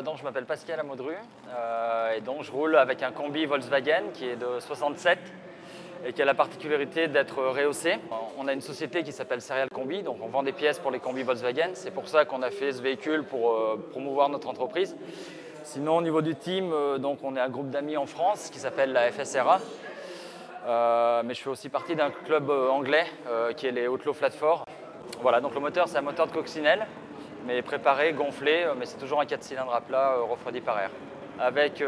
donc, je m'appelle Pascal Amodru et donc je roule avec un combi Volkswagen qui est de 67 et qui a la particularité d'être rehaussé. On a une société qui s'appelle Serial Combi, donc on vend des pièces pour les combis Volkswagen. C'est pour ça qu'on a fait ce véhicule pour promouvoir notre entreprise. Sinon, au niveau du team, donc on est un groupe d'amis en France qui s'appelle la FSRA. Euh, mais je fais aussi partie d'un club euh, anglais euh, qui est les Outlaw Flatford. Voilà, donc le moteur c'est un moteur de coccinelle, mais préparé, gonflé, mais c'est toujours un 4 cylindres à plat refroidi par air, avec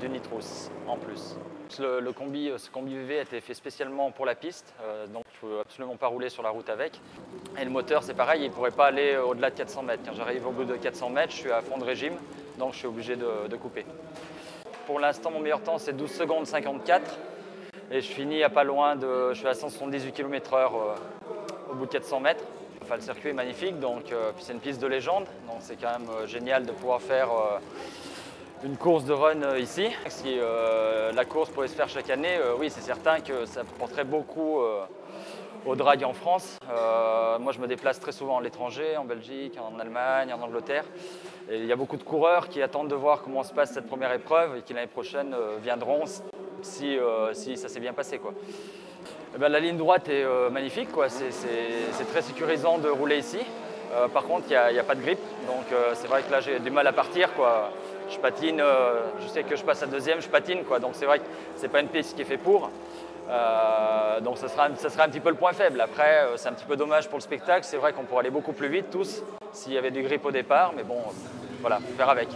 du nitrous en plus. Le, combi, ce combi VV a été fait spécialement pour la piste, donc je ne peux absolument pas rouler sur la route avec. Et le moteur c'est pareil, il ne pourrait pas aller au-delà de 400 mètres. Quand j'arrive au bout de 400 mètres, je suis à fond de régime, donc je suis obligé de, couper. Pour l'instant, mon meilleur temps c'est 12 secondes 54. Et je finis à pas loin de. Je suis à 178 km/h euh, au bout de 400 mètres. Le circuit est magnifique, donc euh, c'est une piste de légende, donc c'est quand même euh, génial de pouvoir faire une course de run ici. Si la course pouvait se faire chaque année, oui, c'est certain que ça porterait beaucoup au drag en France. moi, je me déplace très souvent à l'étranger, en Belgique, en Allemagne, en Angleterre. Et il y a beaucoup de coureurs qui attendent de voir comment se passe cette première épreuve et qui l'année prochaine viendront euh, si, ça s'est bien passé. Quoi. Eh ben, la ligne droite est euh, magnifique, c'est très sécurisant de rouler ici. Euh, par contre, il n'y a, pas de grip, donc c'est vrai que là j'ai du mal à partir. Quoi. Je patine, je sais que je passe à deuxième, je patine, quoi. donc c'est vrai que ce n'est pas une piste qui est fait pour. donc ça sera, ça sera un petit peu le point faible. Après, c'est un petit peu dommage pour le spectacle. C'est vrai qu'on pourrait aller beaucoup plus vite tous s'il y avait du grip au départ, mais bon, voilà, faire avec.